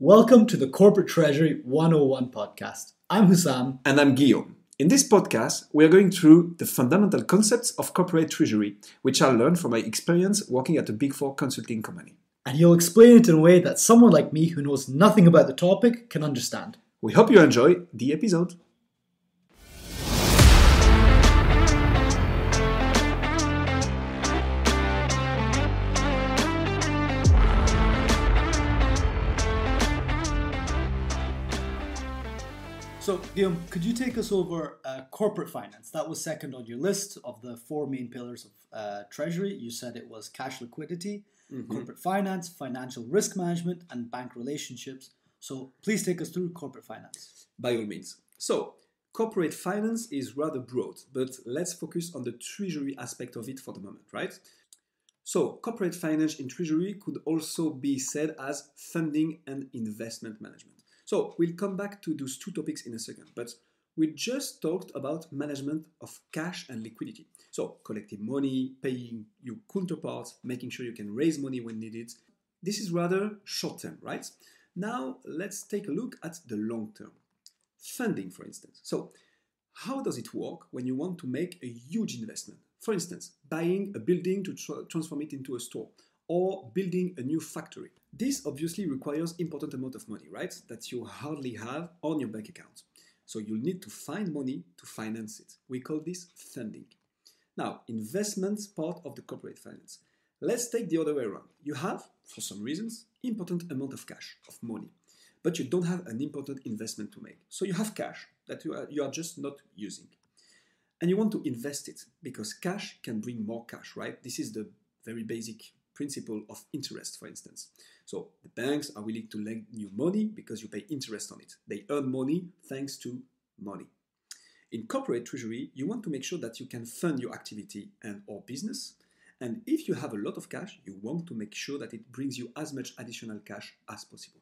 Welcome to the Corporate Treasury 101 podcast. I'm Hussam. And I'm Guillaume. In this podcast, we are going through the fundamental concepts of corporate treasury, which I learned from my experience working at a Big Four consulting company. And he'll explain it in a way that someone like me who knows nothing about the topic can understand. We hope you enjoy the episode. So, Guillaume, could you take us over uh, corporate finance? That was second on your list of the four main pillars of uh, Treasury. You said it was cash liquidity, mm-hmm. corporate finance, financial risk management, and bank relationships. So, please take us through corporate finance. By all means. So, corporate finance is rather broad, but let's focus on the Treasury aspect of it for the moment, right? So, corporate finance in Treasury could also be said as funding and investment management. So we'll come back to those two topics in a second, but we just talked about management of cash and liquidity. So collecting money, paying your counterparts, making sure you can raise money when needed. This is rather short term, right? Now let's take a look at the long term. Funding, for instance. So how does it work when you want to make a huge investment? For instance, buying a building to tra- transform it into a store or building a new factory. This obviously requires important amount of money, right? That you hardly have on your bank account. So you'll need to find money to finance it. We call this funding. Now, investments part of the corporate finance. Let's take the other way around. You have, for some reasons, important amount of cash, of money, but you don't have an important investment to make. So you have cash that you are, you are just not using. And you want to invest it because cash can bring more cash, right? This is the very basic principle of interest, for instance. So the banks are willing to lend you money because you pay interest on it. They earn money thanks to money. In corporate treasury, you want to make sure that you can fund your activity and or business. And if you have a lot of cash, you want to make sure that it brings you as much additional cash as possible.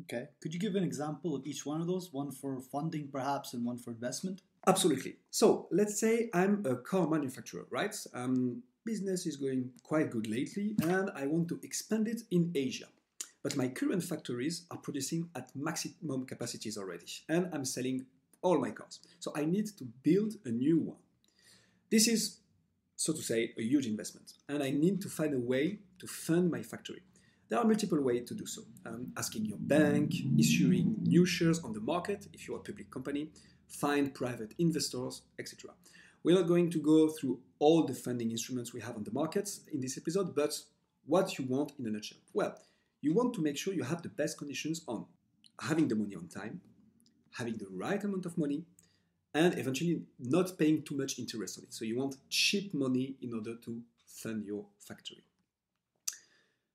Okay. Could you give an example of each one of those? One for funding, perhaps, and one for investment? Absolutely. So let's say I'm a car manufacturer, right? Um, business is going quite good lately and I want to expand it in Asia. But my current factories are producing at maximum capacities already and I'm selling all my cars. So I need to build a new one. This is, so to say, a huge investment and I need to find a way to fund my factory. There are multiple ways to do so. Um, asking your bank, issuing new shares on the market if you're a public company, find private investors, etc. We're not going to go through all the funding instruments we have on the markets in this episode, but what you want in a nutshell? Well, you want to make sure you have the best conditions on having the money on time, having the right amount of money, and eventually not paying too much interest on it. So you want cheap money in order to fund your factory.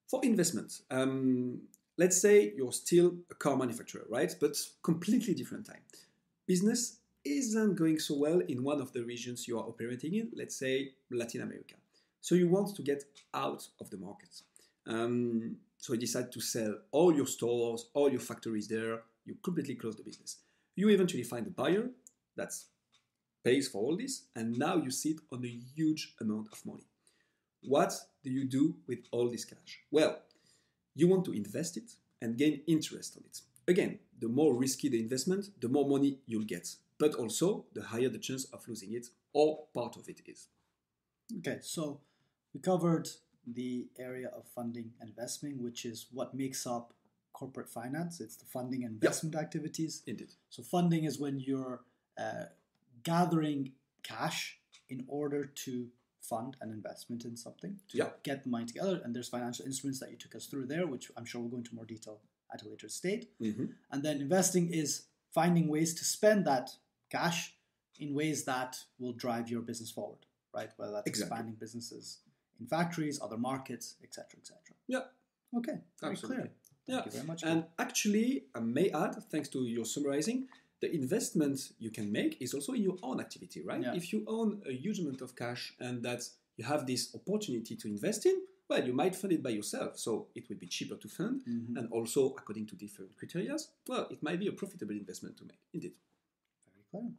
For investment, um, let's say you're still a car manufacturer, right? But completely different time. Business isn't going so well in one of the regions you are operating in, let's say Latin America. So you want to get out of the market. Um, so you decide to sell all your stores, all your factories there, you completely close the business. You eventually find a buyer that pays for all this, and now you sit on a huge amount of money. What do you do with all this cash? Well, you want to invest it and gain interest on it. Again, the more risky the investment, the more money you'll get but also the higher the chance of losing it or part of it is. Okay, so we covered the area of funding and investing, which is what makes up corporate finance. It's the funding and investment yep. activities. Indeed. So funding is when you're uh, gathering cash in order to fund an investment in something to yep. get the money together. And there's financial instruments that you took us through there, which I'm sure we'll go into more detail at a later state. Mm-hmm. And then investing is finding ways to spend that cash in ways that will drive your business forward, right? Whether that's exactly. expanding businesses in factories, other markets, etc., etc. Yeah. Okay. Very Absolutely. clear. Thank yeah. you very much. And actually, I may add, thanks to your summarizing, the investment you can make is also in your own activity, right? Yeah. If you own a huge amount of cash and that you have this opportunity to invest in, well, you might fund it by yourself, so it will be cheaper to fund, mm-hmm. and also according to different criteria, well, it might be a profitable investment to make. Indeed. Very clear.